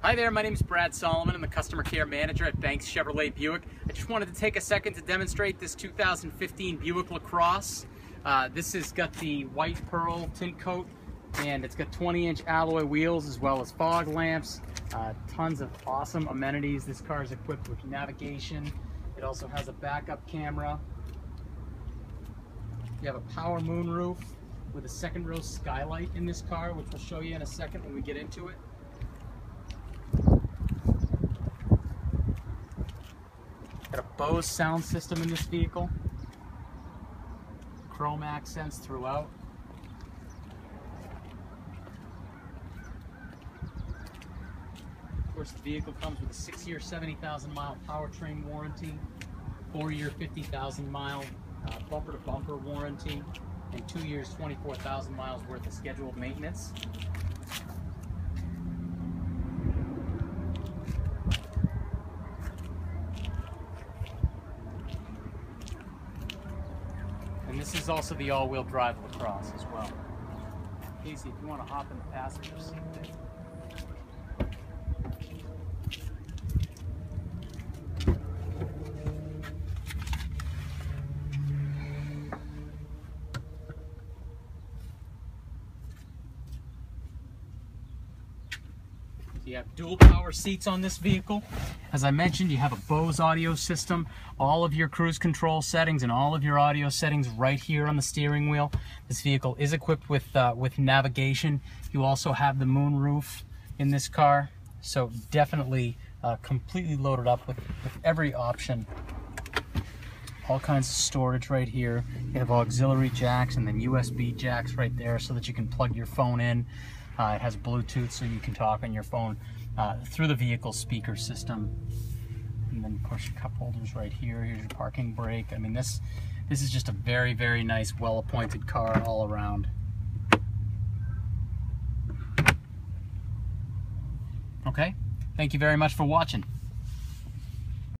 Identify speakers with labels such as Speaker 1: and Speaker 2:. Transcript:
Speaker 1: Hi there, my name is Brad Solomon. I'm the customer care manager at Banks Chevrolet Buick. I just wanted to take a second to demonstrate this 2015 Buick LaCrosse. Uh, this has got the white pearl tint coat and it's got 20 inch alloy wheels as well as fog lamps. Uh, tons of awesome amenities. This car is equipped with navigation. It also has a backup camera. You have a power moonroof with a second row skylight in this car, which we'll show you in a second when we get into it. Got a Bose sound system in this vehicle. Chrome accents throughout. Of course, the vehicle comes with a six-year, 70,000 mile powertrain warranty, four-year, 50,000 mile uh, bumper-to-bumper warranty, and two years, 24,000 miles worth of scheduled maintenance. And this is also the all-wheel drive LaCrosse as well. Casey, if you want to hop in the passenger seat there. You have dual power seats on this vehicle. As I mentioned, you have a Bose audio system, all of your cruise control settings and all of your audio settings right here on the steering wheel. This vehicle is equipped with, uh, with navigation. You also have the moonroof in this car. So definitely uh, completely loaded up with, with every option. All kinds of storage right here. You have auxiliary jacks and then USB jacks right there so that you can plug your phone in. Uh, it has Bluetooth so you can talk on your phone uh, through the vehicle speaker system. And then of course your cup holders right here. Here's your parking brake. I mean this this is just a very very nice well appointed car all around. Okay, thank you very much for watching.